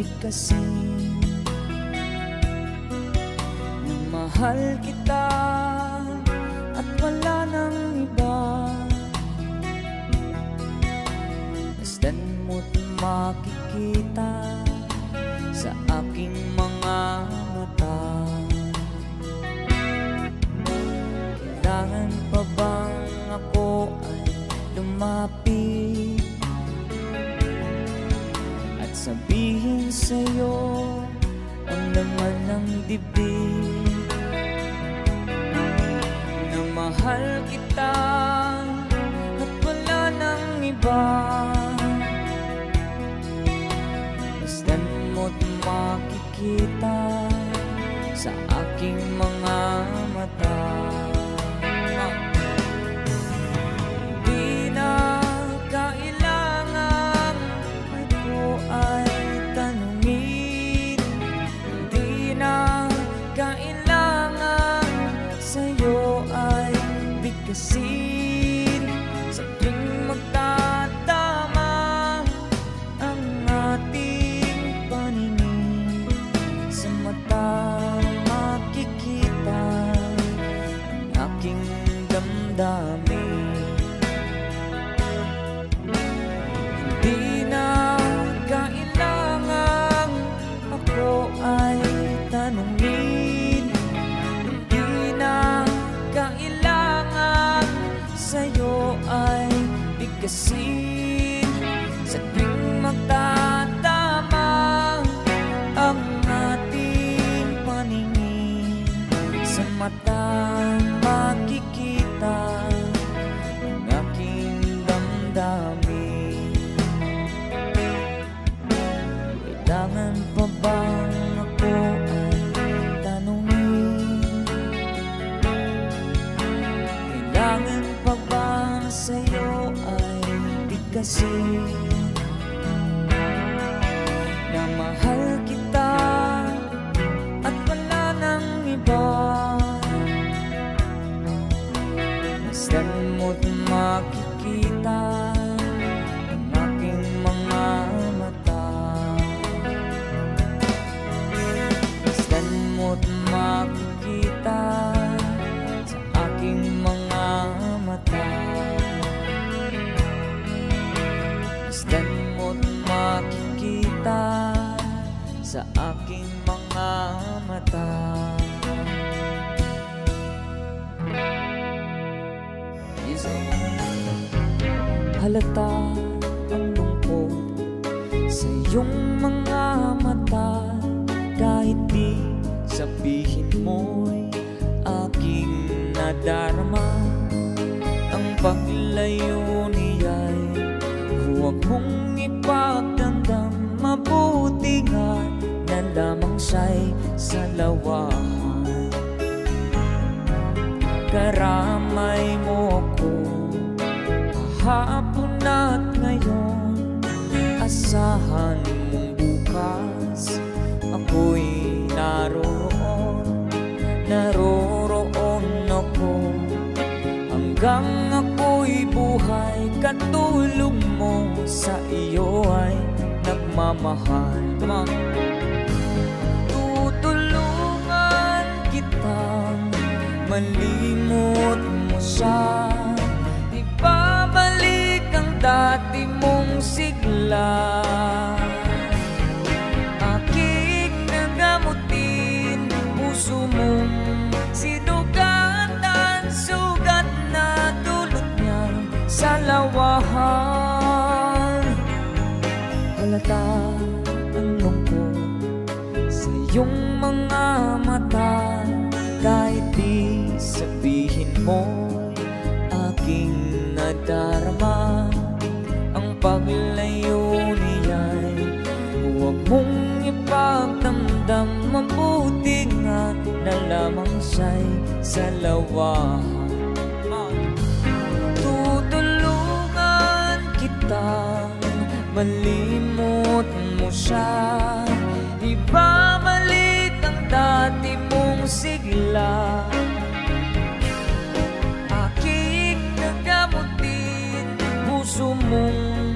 bigkasin Na mahal kita at wala nang iba. Masdan mo't makikita sa aking mga mata. Kailangan pa bang ako ay lumapit sa'yo ang laman ng dibdib. Na mahal kita at wala nang iba. Masdan mo't makikita sa aking mga mata see see. Bigkasin? Na mahal sa aking mga mata Easy. Halata ang lungkot sa iyong mga mata Kahit di sabihin mo'y aking nadarama Ang paglayo niya'y huwag mong ipagdamdam na lamang siya'y sa lawahan Karamay mo ko Kahapon at ngayon Asahan mong bukas Ako'y naroroon Naroroon ako. Hanggang ako'y buhay Katulong mo sa iyo ay nagmamahal. Come on. Malimot mo siya. Ibabalik ang dati mong sigla. Aking nagamutin Puso mong sinugatan Sugat na dulot niya sa lawahan. Halata ang lungkot sa iyong mga mata Kahit di sabihin mo aking nadarama. Ang paglayo niya'y huwag mong ipagdamdam. Mabuti nga na lamang siya'y sa lawahan. Tutulungan kitang malimot mo siya. Ibabalik ang dati mong sigla o mundo.